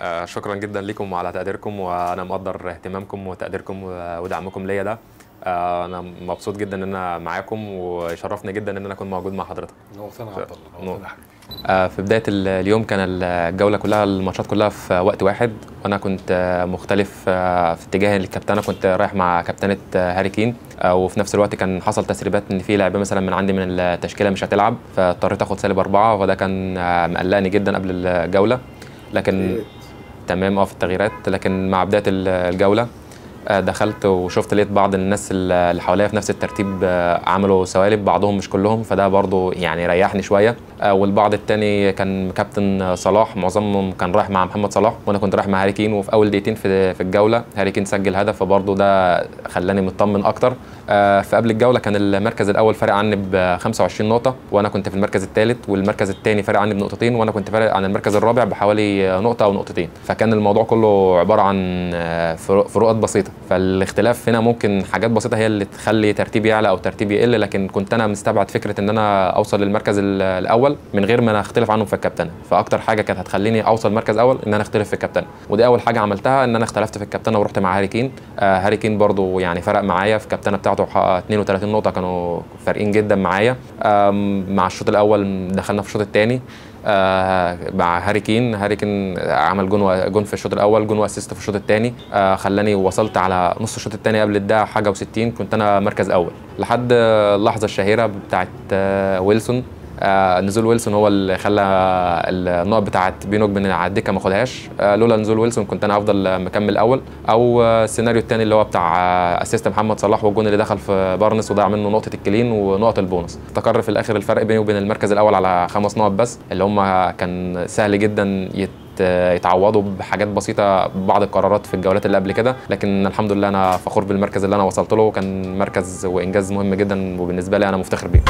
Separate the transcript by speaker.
Speaker 1: آه، شكرا جدا لكم وعلى تقديركم وأنا مقدر اهتمامكم وتقديركم ودعمكم ليا ده. آه، أنا مبسوط جدا إن أنا معاكم ويشرفني جدا إن أنا أكون موجود مع حضرتك.
Speaker 2: نورتنا يا عبد الله
Speaker 1: نور.
Speaker 2: نورتنا حبيبي.
Speaker 1: آه، في بداية ال- اليوم كان الجولة كلها الماتشات كلها في وقت واحد وأنا كنت مختلف في اتجاه الكابتنه كنت رايح مع كابتنة هاري كين وفي نفس الوقت كان حصل تسريبات إن في لعيبة مثلا من عندي من التشكيلة مش هتلعب فاضطريت آخد سالب أربعة وده كان مقلقني جدا قبل الجولة. لكن تمام آه في التغييرات لكن مع بداية ال- الجولة دخلت وشفت لقيت بعض الناس اللي حواليا في نفس الترتيب آه، عملوا سوالب بعضهم مش كلهم فده برضو يعني ريحني شوية. آه، والبعض التاني كان كابتن صلاح معظمهم كان رايح مع محمد صلاح وأنا كنت رايح مع هاري كين وفي أول دقيقتين في الجولة هاري كين سجل هدف فبرضو ده خلاني مطمن أكتر. آه، فقبل الجولة كان المركز الأول فارق عني ب 25 نقطة وأنا كنت في المركز الثالث والمركز الثاني فارق عني بنقطتين وأنا كنت فارق عن المركز الرابع بحوالي آه، نقطة أو نقطتين. فكان الموضوع كله عبارة عن آه، فروق- فروقات بسيطة. فالاختلاف هنا ممكن حاجات بسيطة هي اللي تخلي ترتيبي يعلى أو ترتيبي يقل لكن كنت أنا مستبعد فكرة إن أنا أوصل للمركز ال- الأول من غير ما أنا أختلف عنهم في الكابتنه فأكتر حاجة كانت هتخليني أوصل مركز أول إن أنا أختلف في الكابتنه ودي أول حاجة عملتها إن أنا اختلفت في الكابتنه ورحت مع هاري كين. آه هاري كين برضو يعني فرق معايا في الكابتنه بتاعته حقق 32 نقطة كانوا فارقين جدا معايا. مع الشوط الأول دخلنا في الشوط الثاني مع هاري كين. هاري كين عمل جون جون في الشوط الأول جون و assist في الشوط الثاني. آه خلاني وصلت على نص الشوط الثاني قبل الدقيقة حاجة و60 كنت أنا مركز أول. لحد اللحظة الشهيرة بتاعت آه ويلسون آه نزول ويلسون هو اللي خلى النقط بتاعت بينه وبين على الدكه ما اخدهاش آه لولا نزول ويلسون كنت أنا أفضل مكمل أول. أو آه، السيناريو الثاني اللي هو بتاع assist محمد صلاح والجون اللي دخل في بارنس وضيع منه نقطة ال clean ونقط البونص. استقر في الآخر الفرق بيني وبين المركز الأول على خمس نقط بس اللي هم كان سهل جدا يت يتعوضوا بحاجات بسيطة بعض القرارات في الجولات اللي قبل كده. لكن الحمد لله أنا فخور بالمركز اللي أنا وصلت له كان مركز وإنجاز مهم جدا وبالنسبة لي أنا مفتخر بيه.